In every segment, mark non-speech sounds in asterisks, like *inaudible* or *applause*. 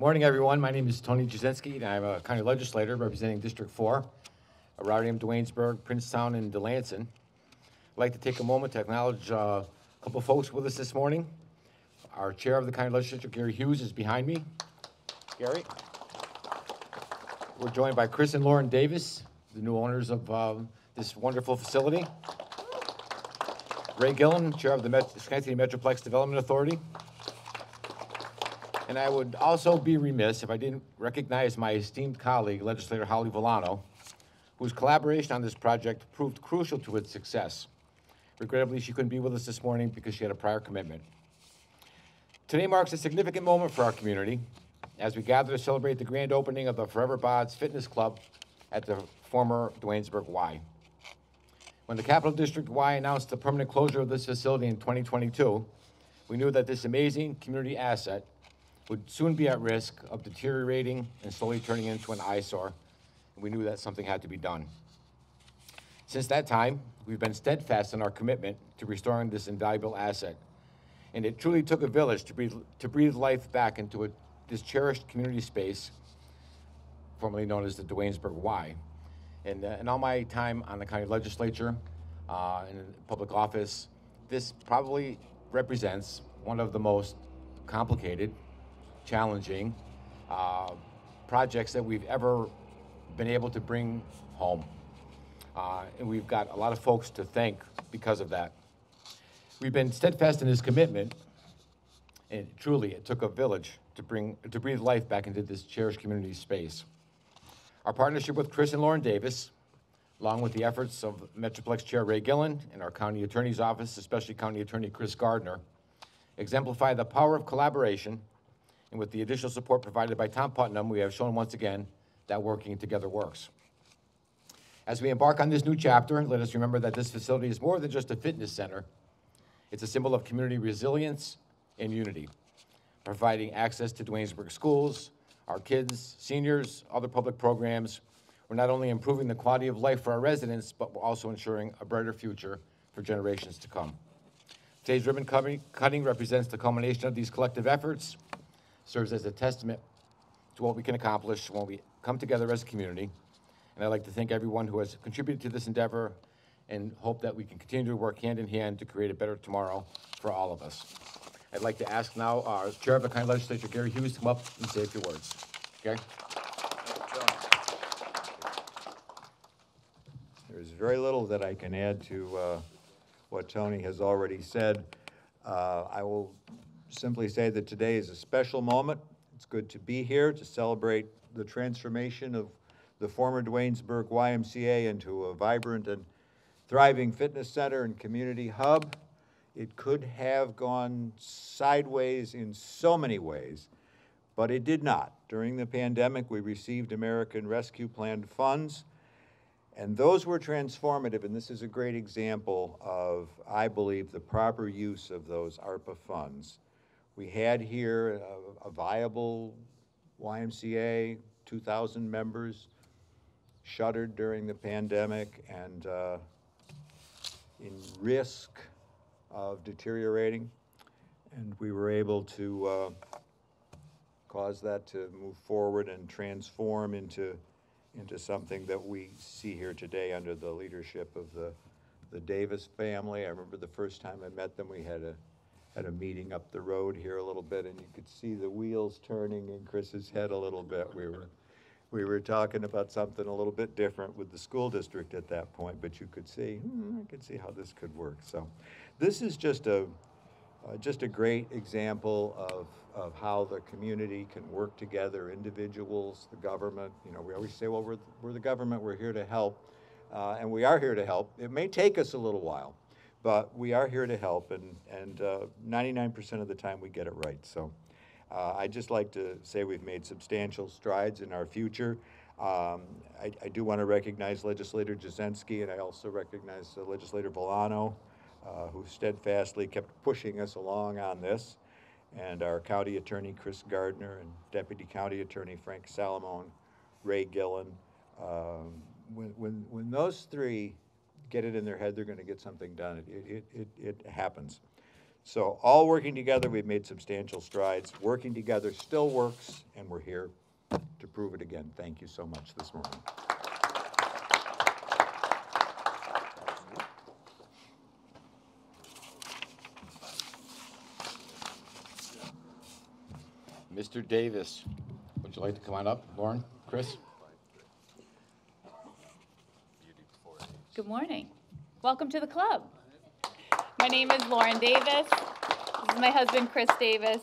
Morning, everyone. My name is Tony Jasenski, and I'm a county legislator representing District 4, Rotterdam, Duanesburg, Princetown, and Delanson. I'd like to take a moment to acknowledge uh, a couple folks with us this morning. Our chair of the county legislature, Gary Hughes, is behind me. Gary? We're joined by Chris and Lauren Davis, the new owners of um, this wonderful facility. Ray Gillen, Chair of the Met- Schenectady Metroplex Development Authority. And I would also be remiss if I didn't recognize my esteemed colleague, legislator Holly Vellano, whose collaboration on this project proved crucial to its success. Regrettably, she couldn't be with us this morning because she had a prior commitment. Today marks a significant moment for our community as we gather to celebrate the grand opening of the Forever Bods Fitness Club at the former Duanesburg Y. When the Capital District Y announced the permanent closure of this facility in 2022, we knew that this amazing community asset would soon be at risk of deteriorating and slowly turning into an eyesore. And we knew that something had to be done. Since that time, we've been steadfast in our commitment to restoring this invaluable asset. And it truly took a village to breathe, to breathe life back into a, this cherished community space, formerly known as the Duanesburg Y. And uh, in all my time on the county legislature uh, public office, this probably represents one of the most complicated, challenging uh, projects that we've ever been able to bring home. Uh, and we've got a lot of folks to thank because of that. We've been steadfast in this commitment, and truly, it took a village to bring to breathe life back into this cherished community space. Our partnership with Chris and Lauren Davis, along with the efforts of Metroplex Chair Ray Gillen and our County Attorney's Office, especially County Attorney Chris Gardner, exemplify the power of collaboration. And with the additional support provided by Tom Putnam, we have shown once again that working together works. As we embark on this new chapter, let us remember that this facility is more than just a fitness center. It's a symbol of community resilience and unity, providing access to Duanesburg schools, our kids, seniors, other public programs. We're not only improving the quality of life for our residents, but we're also ensuring a brighter future for generations to come. Today's ribbon cutting cutting represents the culmination of these collective efforts, serves as a testament to what we can accomplish when we come together as a community. And I'd like to thank everyone who has contributed to this endeavor and hope that we can continue to work hand in hand to create a better tomorrow for all of us. I'd like to ask now our Chair of the County Legislature, Gary Hughes, to come up and say a few words. Gary? There's very little that I can add to uh, what Tony has already said. Uh, I will simply say that today is a special moment. It's good to be here to celebrate the transformation of the former Duanesburg YMCA into a vibrant and thriving fitness center and community hub. It could have gone sideways in so many ways, but it did not. During the pandemic, we received American Rescue Plan funds, and those were transformative, and this is a great example of, I believe, the proper use of those ARPA funds. We had here a, a viable YMCA, 2,000 members, shuttered during the pandemic and uh, in risk of deteriorating. And we were able to uh, cause that to move forward and transform into, into something that we see here today under the leadership of the, the Davis family. I remember the first time I met them, we had a, had a meeting up the road here a little bit, and you could see the wheels turning in Chris's head a little bit. We were, we were talking about something a little bit different with the school district at that point, but you could see, hmm, I could see how this could work. So this is just a, uh, just a great example of, of how the community can work together, individuals, the government. You know, we always say, well, we're, we're the government, we're here to help, uh, and we are here to help. It may take us a little while, but we are here to help, and, and uh, 99% of the time we get it right. So uh, I'd just like to say we've made substantial strides in our future. Um, I, I do want to recognize Legislator Jasenski, and I also recognize uh, Legislator Vellano, uh, who steadfastly kept pushing us along on this, and our County Attorney Chris Gardner and Deputy County Attorney Frank Salamone, Ray Gillen. Um, when, when, when those three get it in their head they're going to get something done, it, it, it, it happens. So all working together, we've made substantial strides. Working together still works, and we're here to prove it again. Thank you so much this morning. Mr. Davis, would you like to come on up? Lauren, Chris? Good morning. Welcome to the club. My name is Lauren Davis. This is my husband, Chris Davis.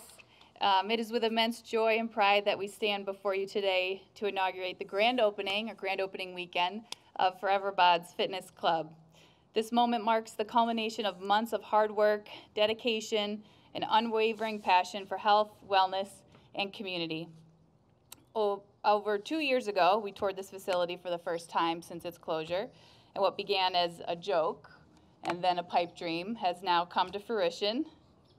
Um, it is with immense joy and pride that we stand before you today to inaugurate the grand opening, or grand opening weekend, of Forever Bod's Fitness Club. This moment marks the culmination of months of hard work, dedication, and unwavering passion for health, wellness, and community. Over two years ago, we toured this facility for the first time since its closure, and what began as a joke and then a pipe dream has now come to fruition.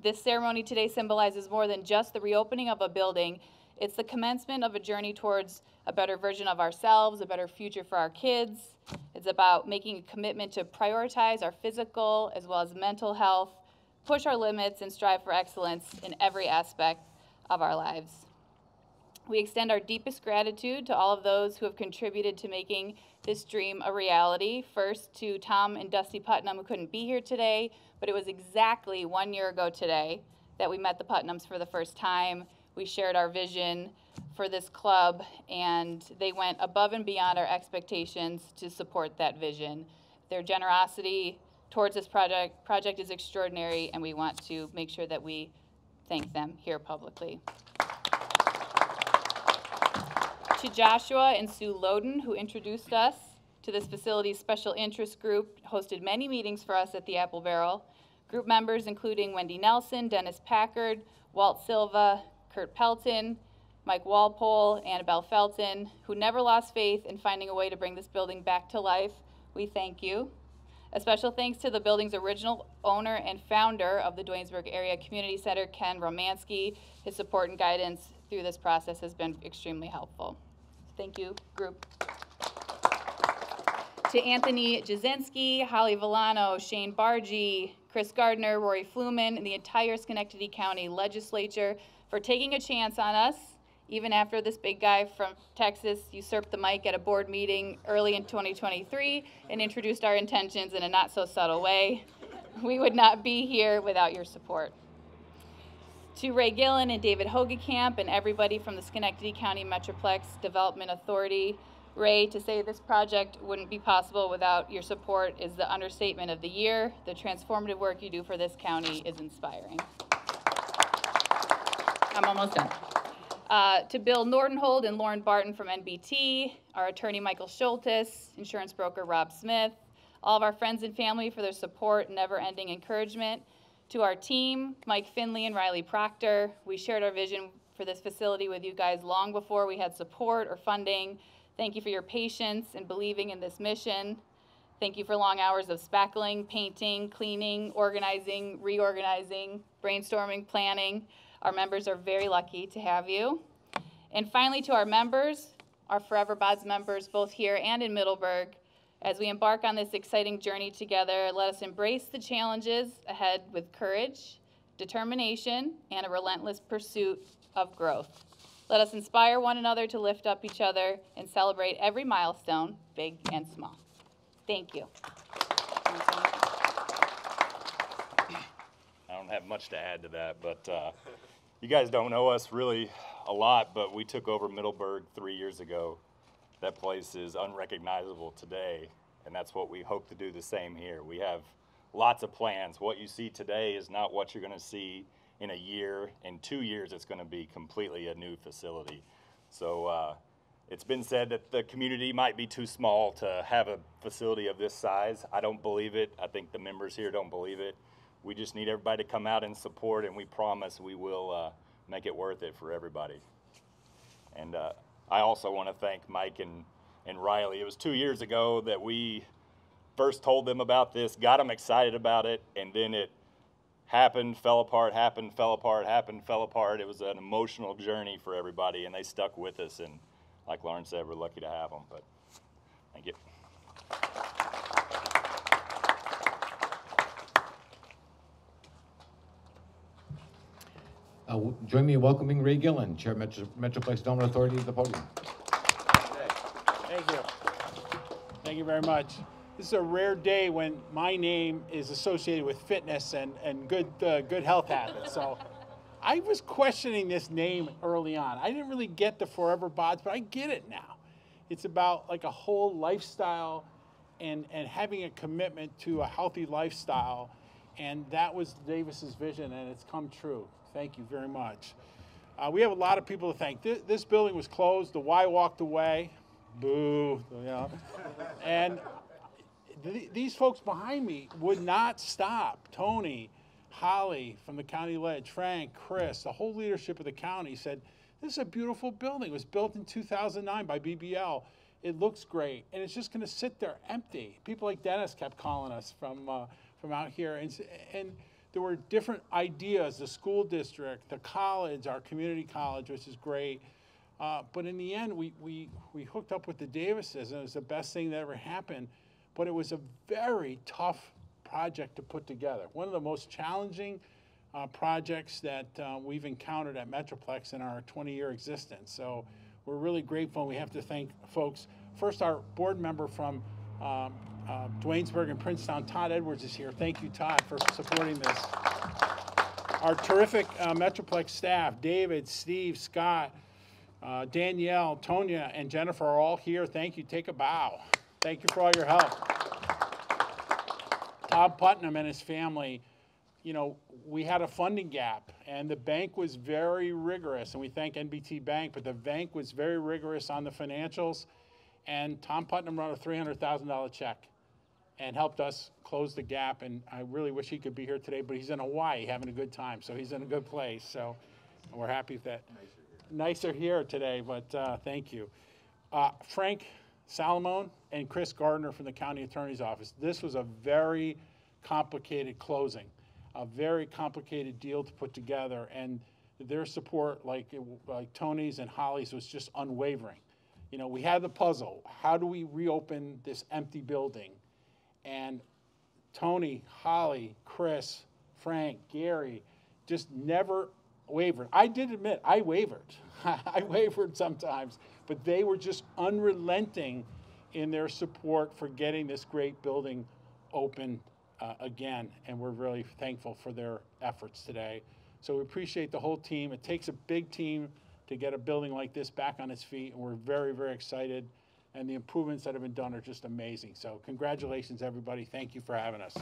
This ceremony today symbolizes more than just the reopening of a building, it's the commencement of a journey towards a better version of ourselves, a better future for our kids. It's about making a commitment to prioritize our physical as well as mental health, push our limits, and strive for excellence in every aspect of our lives. We extend our deepest gratitude to all of those who have contributed to making this dream a reality. First, to Tom and Dusty Putnam, who couldn't be here today, but it was exactly one year ago today that we met the Putnams for the first time. We shared our vision for this club, and they went above and beyond our expectations to support that vision. Their generosity towards this project, project is extraordinary, and we want to make sure that we thank them here publicly to Joshua and Sue Loden, who introduced us to this facility's special interest group, hosted many meetings for us at the Apple Barrel. Group members including Wendy Nelson, Dennis Packard, Walt Silva, Kurt Pelton, Mike Walpole, Annabelle Felton, who never lost faith in finding a way to bring this building back to life. We thank you. A special thanks to the building's original owner and founder of the Duanesburg Area Community Center, Ken Romansky. His support and guidance through this process has been extremely helpful. Thank you, group. To Anthony Jasenski, Holly Vellano, Shane Bargy, Chris Gardner, Rory Fluman, and the entire Schenectady County Legislature for taking a chance on us, even after this big guy from Texas usurped the mic at a board meeting early in 2023 and introduced our intentions in a not so subtle way. We would not be here without your support to Ray Gillen and David Hogekamp and everybody from the Schenectady County Metroplex Development Authority. Ray, to say this project wouldn't be possible without your support is the understatement of the year. The transformative work you do for this county is inspiring. I'm almost done. Uh, to Bill Nordenhold and Lauren Barton from NBT, our attorney Michael Schultes, insurance broker Rob Smith, all of our friends and family for their support and never ending encouragement. To our team, Mike Finley and Riley Proctor, we shared our vision for this facility with you guys long before we had support or funding. Thank you for your patience and believing in this mission. Thank you for long hours of spackling, painting, cleaning, organizing, reorganizing, brainstorming, planning. Our members are very lucky to have you. And finally, to our members, our Forever Bods members, both here and in Middleburg, as we embark on this exciting journey together, let us embrace the challenges ahead with courage, determination, and a relentless pursuit of growth. Let us inspire one another to lift up each other and celebrate every milestone, big and small. Thank you. I don't have much to add to that, but uh, you guys don't know us really a lot, but we took over Middleburg three years ago. That place is unrecognizable today, and that's what we hope to do the same here. We have lots of plans. What you see today is not what you're going to see in a year. In two years, it's going to be completely a new facility. So uh, it's been said that the community might be too small to have a facility of this size. I don't believe it. I think the members here don't believe it. We just need everybody to come out and support, and we promise we will uh, make it worth it for everybody. And uh, I also want to thank Mike and, and Riley. It was two years ago that we first told them about this, got them excited about it, and then it happened, fell apart, happened, fell apart, happened, fell apart. It was an emotional journey for everybody, and they stuck with us. And like Lauren said, we're lucky to have them. But thank you. Uh, Join me in welcoming Ray Gillen, Chair Metro- Metroplex Development Authority, to the podium. Thank you. Thank you very much. This is a rare day when my name is associated with fitness and, and good, uh, good health habits. So I was questioning this name early on. I didn't really get the Forever Bods, but I get it now. It's about like a whole lifestyle and, and having a commitment to a healthy lifestyle. And that was Davis's vision, and it's come true. Thank you very much. Uh, we have a lot of people to thank. This, this building was closed. The Y walked away. Boo. Know. and th- these folks behind me would not stop. Tony, Holly from the county ledge, Frank, Chris, the whole leadership of the county said, This is a beautiful building. It was built in 2009 by BBL. It looks great. And it's just going to sit there empty. People like Dennis kept calling us from, uh, from out here. And, and there were different ideas the school district, the college, our community college, which is great. Uh, but in the end, we, we, we hooked up with the Davises, and it was the best thing that ever happened. But it was a very tough project to put together. One of the most challenging uh, projects that uh, we've encountered at Metroplex in our 20-year existence. So we're really grateful, and we have to thank folks. First, our board member from um, uh, Duanesburg and Princetown, Todd Edwards, is here. Thank you, Todd, for supporting this our terrific uh, Metroplex staff, David, Steve, Scott, uh, Danielle, Tonya, and Jennifer are all here. Thank you. Take a bow. Thank you for all your help. Todd Putnam and his family, you know, we had a funding gap, and the bank was very rigorous, and we thank NBT Bank, but the bank was very rigorous on the financials, and Tom Putnam wrote a $300,000 check and helped us close the gap. And I really wish he could be here today, but he's in Hawaii having a good time, so he's in a good place. So we're happy that nicer here today. But uh, thank you, uh, Frank Salamone and Chris Gardner from the county attorney's office. This was a very complicated closing, a very complicated deal to put together, and their support, like like Tony's and Holly's, was just unwavering. You know, we had the puzzle. How do we reopen this empty building? And Tony, Holly, Chris, Frank, Gary, just never wavered. I did admit I wavered. *laughs* I wavered sometimes, but they were just unrelenting in their support for getting this great building open uh, again. And we're really thankful for their efforts today. So we appreciate the whole team. It takes a big team to get a building like this back on its feet, and we're very, very excited and the improvements that have been done are just amazing. So congratulations, everybody. Thank you for having us.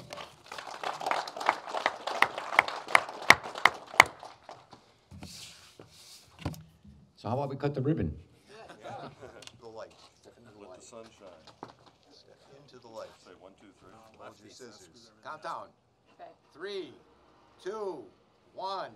So how about we cut the ribbon? The light. Let the sun shine. Step into the light. Say one, two, three. Hold your scissors. Count down. Okay. Three, two, one.